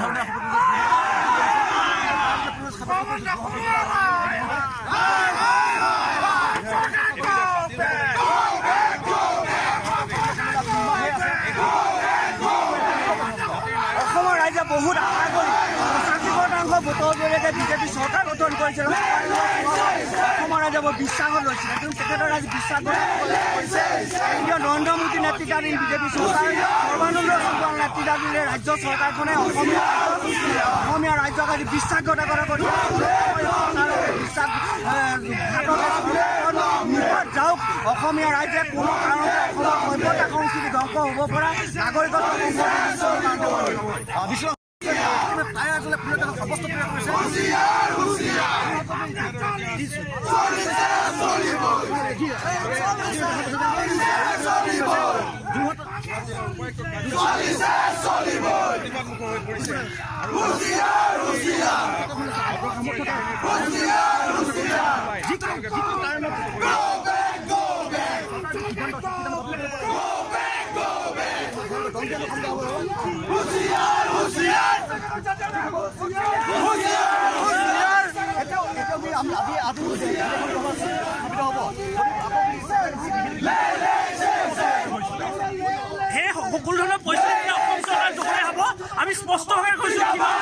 ধৰণে অসমৰ ৰাইজে বহুত আশা কৰি শতাংশ ভোটৰ জৰিয়তে বিজেপি চৰকাৰ গঠন কৰিছিল অসমৰ ৰাইজে বৰ বিশ্বাসত কিন্তু তেখেতৰ আজি বিশ্বাস কৰিছে নেতৃত্বাধীন বিজেপি চৰকাৰ সৰ্বানন্দ সোণোৱাল নেতৃত্বাধীন ৰাজ্য চৰকাৰখনে অসমীয়া ৰাজ্যক আজি বিশ্বাসঘাতকতা কৰি বিশ্বাস যাওক অসমীয়া ৰাইজে কোনো কাৰণতে অসমৰ সভ্যতা সংস্কৃতি ধ্বংস হ'ব পৰা নাগৰিকত্ব চলিছে চলিবই ৰুচিয়া ৰুচিয়া ৰুচিয়া ৰুচিয়া আমি স্পষ্টভাৱে কৈছো কিমান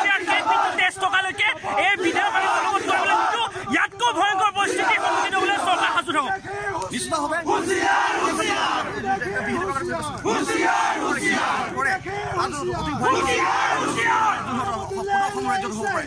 তেইছ টকালৈকে এই বিধেয়ক আমি অনুমোদন কৰিবলৈ কিন্তু ইয়াতকৈ ভয়ংকৰ পৰিস্থিতি সন্মুখীন হ'বলৈ চৰকাৰ সাজু থাকক। ৰাজ্যত হ'ব পাৰে।